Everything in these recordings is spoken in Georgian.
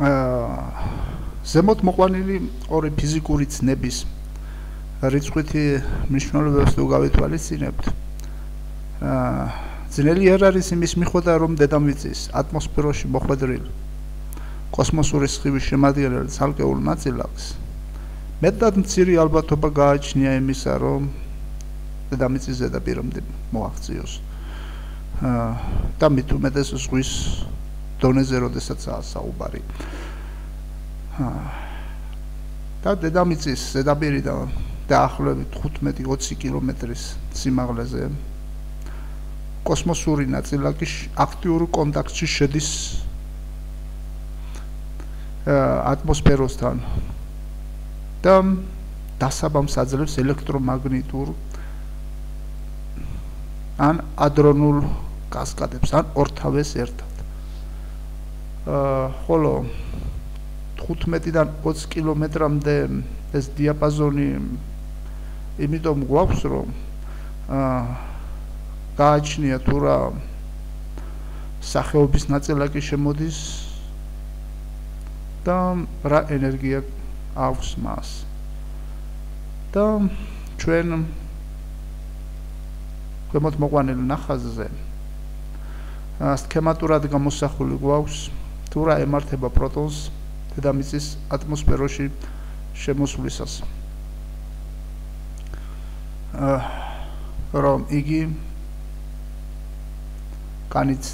ზემოთ მოყვანილი ორი ფიზიკური ცნების რიცხვითი მნიშვნელობებს თუ გავითვალისწინებთ. აა ძნელი არ არის იმის მიხვდა რომ დედამიწის ატმოსფეროში მოხვედრილ კოსმოსური სხივის შემადგენელ ცალკეულ ნაწილაკს. მეტად მცირე ალბათობა გააჩნია იმისა რომ დედამიწის ზედაპირამდე მოაღწიოს. აა და მით უმეტეს ზღვის დონეზე როდესაც საუბარი. და დედამიწის ზედაპირიდან დაახლოებით 15-20 კილომეტრის სიმაღლეზე კოსმოსური ნაწილაკი აქტიურ კონტაქტში შედის ატმოსფეროსთან. და დასაბამს აძლევს ელექტრომაგნიტურ ან ადრონულ კასკადებს ან ორთავეს ერთად. აა ხოლო 15-დან 20 კილომეტრამდე ეს დიაპაზონი იმიტომ გვაქვს რომ აა გააჩნია თუ რა სახეობის ნაწილაკი შემოდის და რა ენერგია აქვს მას. და ჩვენ ქვემოთ მოყვანილ ნახაზზე სქემატურად გამოსახული გვაქვს თუ რა ემართება პროტონს დედამიწის ატმოსფეროში შემოსვლისას. რომ იგი კანიც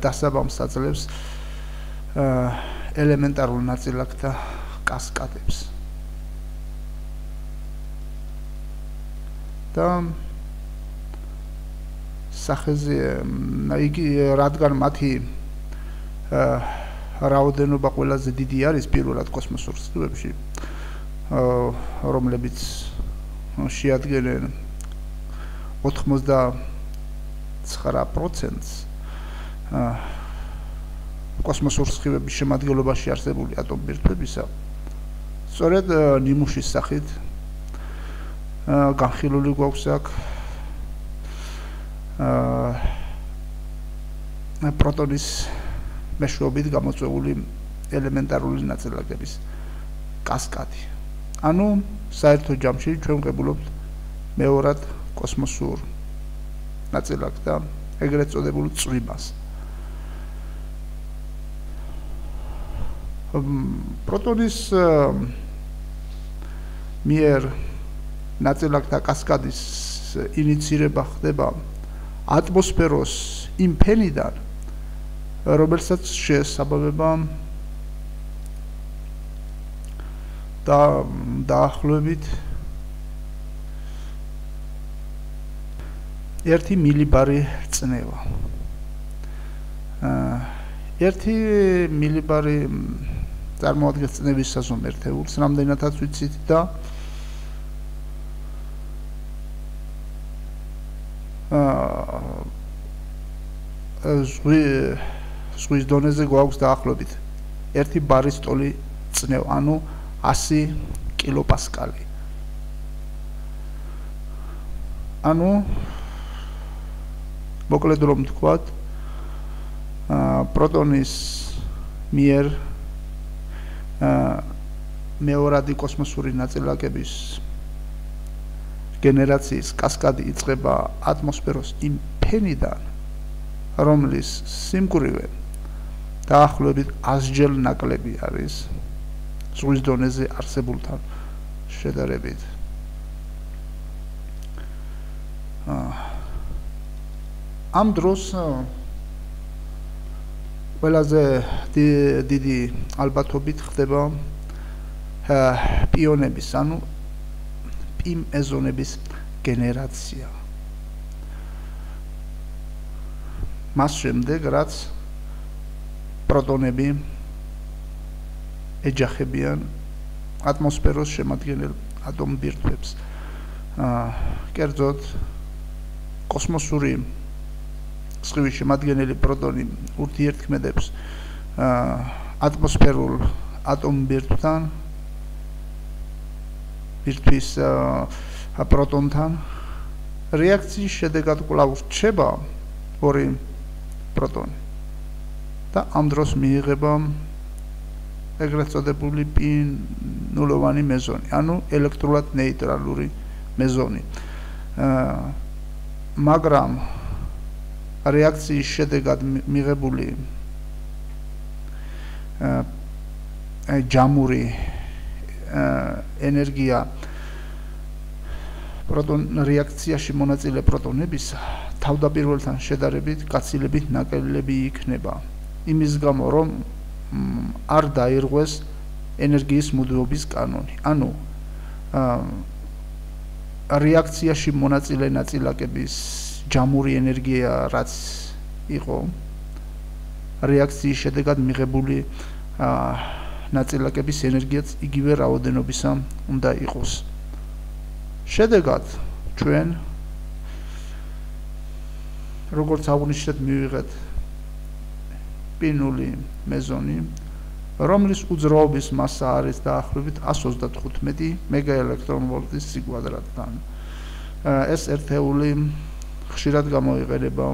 დასაბამს აძლევს ელემენტარულ ნაწილაკთა კასკადებს. და სახეზე იგი რადგან მათი რაოდენობა ყველაზე დიდი არის პირველად კოსმოსურ სისტემებში რომლებიც შეადგენენ 89%-ს კოსმოსურ სხივების შემადგენლობაში არსებული ატომბირთვებისა სწორედ ნიმუშის სახით განხილული გვაქვს აქ აა პროტონის მეშვეობით გამოწვეული ელემენტარული ნაწილაკების კასკადი. ანუ საერთო ჯამში ჩვენ ვღებულობთ მეორად კოსმოსურ ნაწილაკს და ეგრეთ წოდებულ წვიმას. პროტონის მიერ ნაწილაკთა კასკადის ინიცირება ხდება ატმოსფეროს იმ ფენიდან რომელსაც შეესაბამება და დაახლოებით 1 მილიბარი წნევა. აა 1 მილიბარი წარმოადგენს წნევის საზომ ერთეულს, რამდენადაც ვიცით და აა ზღვი ზღვის დონეზე გვაქვს დაახლოებით 1 ბარისტოლი წნევა, ანუ 100 კილოპასკალი. ანუ მოკლედ რომ თქვათ აა პროტონის მიერ აა მეორადი კოსმოსური ნაწილაკების გენერაციის კასკადი იწყება ატმოსფეროს იმ ფენიდან რომლის სიმკვრივე დაახლოებით 100-ჯერ ნაკლები არის ზღვის დონეზე არსებულთან შედარებით აა ამ დროს ყველაზე დიდი ალბათობით ხდება პიონების, ანუ პიმ ეზონების გენერაცია. მას შემდეგ რაც პროტონები ეჯახებიან ატმოსფეროს შემადგენელ ატომ ბირთვებს. აა კერძოდ კოსმოსური სხივის შემადგენელი პროტონი ურთიერთქმედებს ატმოსფერულ ატომბირთვთან ბირთვის პროტონთან რეაქციის შედეგად კვლავ რჩება ორი პროტონი და ამ დროს მიიღება ეგრეთ წოდებული π ნულოვანი მეზონი, ანუ ელექტრულად ნეიტრალური მეზონი. აა მაგრამ რეაქციის შედეგად მიღებული აა ჯამური ენერგია პროტონ რეაქციაში მონაწილე პროტონების თავდაპირველთან შედარებით გაცილებით ნაკლები იქნება. იმის გამო რომ არ დაირღვეს ენერგიის მუდმივობის კანონი. ანუ რეაქციაში მონაწილე ნაწილაკების ჯამური ენერგია რაც იყო რეაქციის შედეგად მიღებული ნაწილაკების ენერგიაც იგივე რაოდენობისა უნდა იყოს. შედეგად ჩვენ როგორც აღნიშნეთ მივიღეთ პინული მეზონი რომლის უძრაობის მასა არის დაახლოებით 135 მეგაელექტრონვოლტის სიკვადრატთან. ეს ერთეული ხშირად გამოიყენება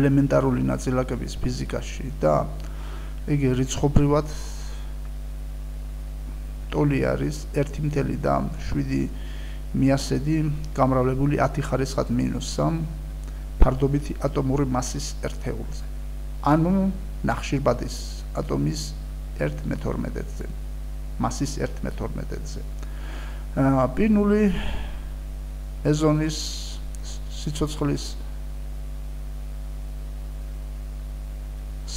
ელემენტარული ნაწილაკების ფიზიკაში და იგი რიცხობრივად ტოლი არის 1.7 მიასედი გამრავლებული 10 ხარისხად მინუს 3 ფარდობითი ატომური მასის ერთეულზე. ანუ ნახშირბადის ატომის 1/12-ზე. მასის 1/12-ზე. აა პინული ეზონის სიცოცხლის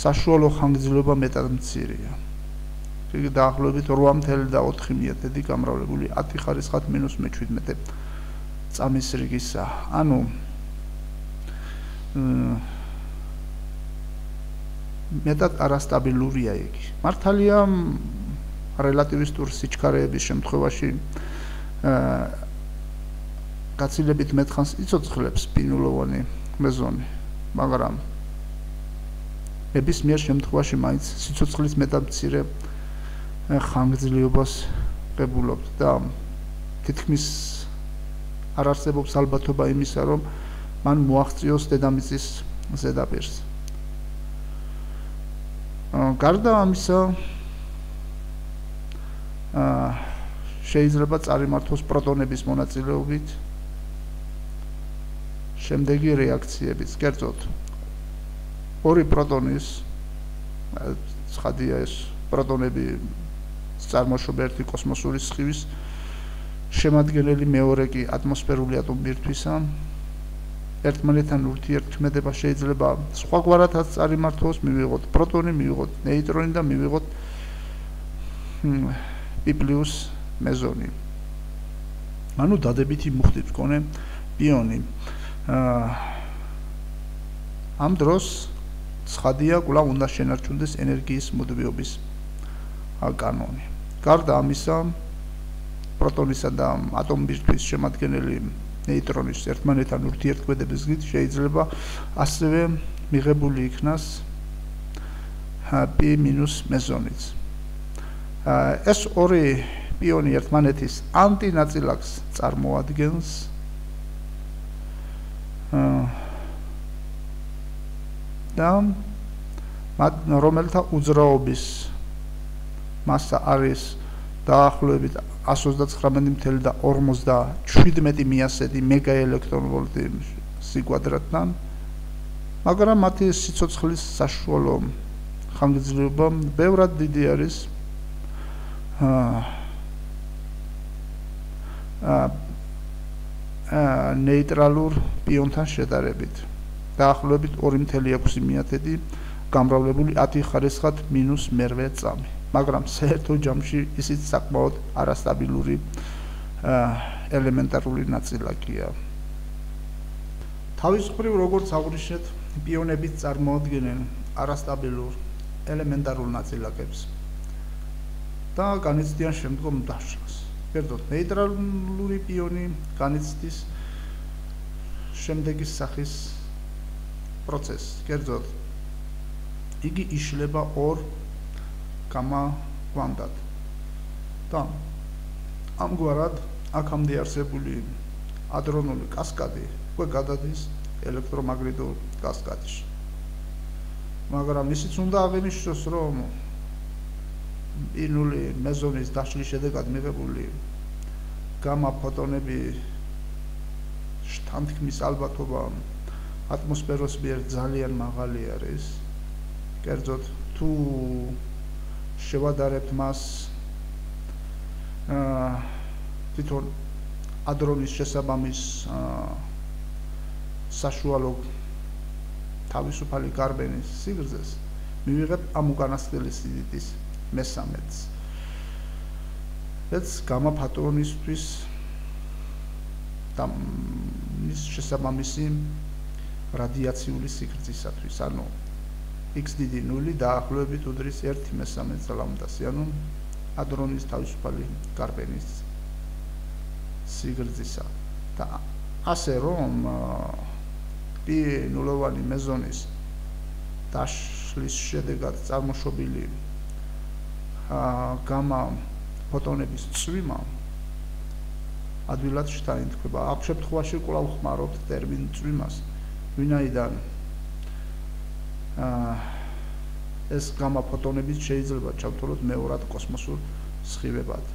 საშუალო ხანგრძლივობა მეტად მცირეა. იგი დაახლოებით 8.4 მიათედი გამრავლებული 10 ხარისხად -17 წამის რიგისა. ანუ მეტად არასტაბილურია იგი. მართალია რელატივისტურ სიჩქარეების შემთხვევაში აა გაცილებით მეტხანს იწოცხლებს პინულოვანი მეზონი, მაგრამ ნებისმიერ შემთხვევაში მაინც სიცოცხლის მეტად მცირე ხანგრძლივობას ყებულობთ და თითქმის არ არსებობს ალბათობა იმისა, რომ მან მოაღწიოს დედამიწის ზედაპირს. აა გარდა ამისა აა შეიძლება წარიმართოს პროტონების მონაწილეობით შემდეგი რეაქციებიც, კერძოდ ორი პროტონის ცხადია ეს პროტონები წარმოშობა ერთი კოსმოსური სხივის შემადგენელი მეორე კი ატმოსფერული ატომბირთვისა ერთმანეთთან ურთიერთქმედება შეიძლება სხვაგვარადაც წარიმართოს, მივიღოთ პროტონი, მივიღოთ ნეიტრონი და მივიღოთ პ+ მეზონი. ანუ დადებითი მუხტის მქონე იონი. აა ამ დროს ცხადია, კვლავ უნდა შენარჩუნდეს ენერგიის მოძებნობის კანონი. გარდა ამისა, პროტონისა და ატომბირთვის შემადგენელი ნეიტრონის ერთმანეთთან ურთიერთქმედების გზით შეიძლება ასევე მიღებული იქნას p- მეზონიც. ეს ორი პიონი ერთმანეთის ანტინაწილაკს წარმოადგენს. და რომელთა უძრაობის მასა არის დაახლოებით 129.47 მიასედი მეგაელექტრონვოლტი სიკვადრატთან. მაგრამ მათი სიცოცხლის საშუალო ხანგრძლივობა ბევრად დიდი არის აა ნეიტრალურ პიონთან შედარებით. დაახლოებით 2.6 მიათედი გამრავლებული 10 ხარისხად მერვე წამი მაგრამ საერთო ჯამში ისიც საკმაოდ არასტაბილური ელემენტარული ნაწილაკია. თავისუფლად როგორც აღნიშნეთ, პიონები წარმოადგენენ არასტაბილურ ელემენტარულ ნაწილაკებს და განიცდიან შემდგომ დაშლას. კერძოდ, ნეიტრალური პიონი განიცდის შემდეგი სახის პროცესს. კერძოდ, იგი იშლება ორ გამა კვანტად. და ამგვარად აქამდე არსებული ადრონული კასკადი უკვე გადადის ელექტრომაგნიტურ კასკადში. მაგრამ ისიც უნდა აღინიშნოს, რომ პინული მეზონის დაშლის შედეგად მიღებული გამა ფოტონები შთანთქმის ალბათობა ატმოსფეროს მიერ ძალიან მაღალი არის. კერძოდ თუ შევადარებთ მას აა თვითონ ადრონის შესაბამის აა საშუალო თავისუფალი გარბენის სიგრძეს მივიღებ ამ უკანასკნელი სიდიდის მესამედს. ეს გამა ფატრონისთვის და მის შესაბამისი რადიაციული სიგრძისათვის, ანუ x დიდი 0 დაახლოებით უდრის 1/13 ლამდასი, ანუ ადრონის თავისუფალი გარბენის სიგრძისა. და ასე რომ p ნულოვანი მეზონის დაშლის შედეგად წარმოშობილი გამა ფოტონების წვიმა ადვილად შთაინთქება. აქ შემთხვევაში კვლავ ხმარობთ ტერმინ წვიმას, ვინაიდან ეს გამა ფოტონები შეიძლება ჩავთვალოთ მეორად კოსმოსურ სხივებად.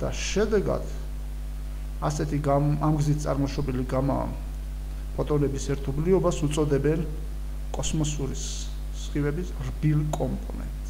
და შედეგად ასეთი ამ გზით წარმოშობილი გამა ფოტონების ერთობლიობას უწოდებენ კოსმოსური სხივების რბილ კომპონენტს.